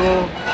Oh.